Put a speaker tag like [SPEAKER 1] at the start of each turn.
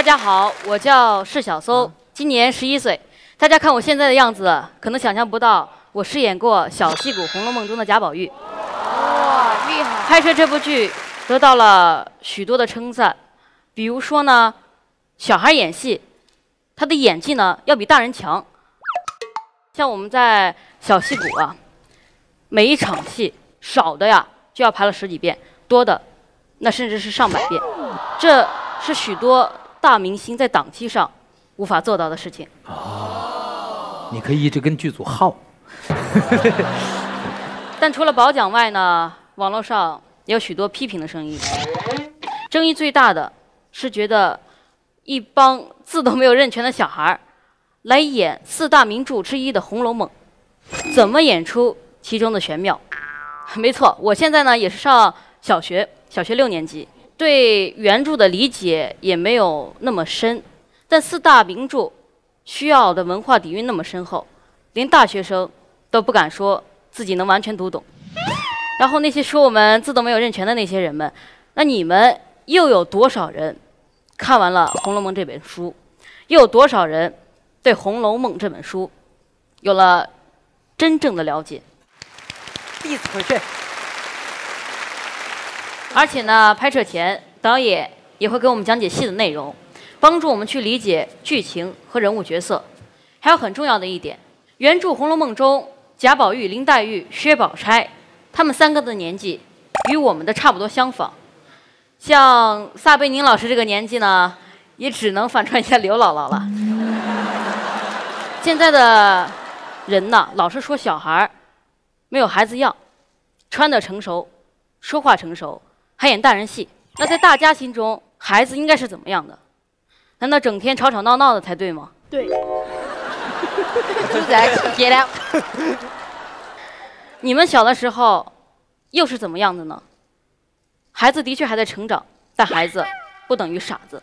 [SPEAKER 1] 大家好，我叫释小搜，今年十一岁。大家看我现在的样子，可能想象不到我饰演过小戏骨《红楼梦》中的贾宝玉。
[SPEAKER 2] 哇，厉害！
[SPEAKER 1] 拍摄这部剧得到了许多的称赞，比如说呢，小孩演戏，他的演技呢要比大人强。像我们在小戏骨啊，每一场戏少的呀就要排了十几遍，多的那甚至是上百遍，这是许多大明星在档期上无法做到的事情。
[SPEAKER 3] 你可以一直跟剧组耗。
[SPEAKER 1] 但除了褒奖外呢，网络上也有许多批评的声音。争议最大的是觉得一帮字都没有认全的小孩儿来演四大名著之一的《红楼梦》，怎么演出其中的玄妙？没错，我现在呢也是上小学，小学六年级，对原著的理解也没有那么深。但四大名著需要的文化底蕴那么深厚，连大学生都不敢说自己能完全读懂。然后那些说我们字都没有认全的那些人们，那你们又有多少人看完了《红楼梦》这本书？又有多少人对《红楼梦》这本书有了真正的了解？
[SPEAKER 2] 弟子回去。
[SPEAKER 1] 而且呢，拍摄前导演也会给我们讲解戏的内容，帮助我们去理解剧情和人物角色。还有很重要的一点，原著《红楼梦》中贾宝玉、林黛玉、薛宝钗，他们三个的年纪与我们的差不多相仿。像撒贝宁老师这个年纪呢，也只能反串一下刘姥姥了。现在的人呢，老是说小孩儿没有孩子样，穿的成熟，说话成熟，还演大人戏。那在大家心中，孩子应该是怎么样的？难道整天吵吵闹闹的才对吗？
[SPEAKER 2] 对。
[SPEAKER 1] 你们小的时候又是怎么样的呢？孩子的确还在成长，但孩子不等于傻子。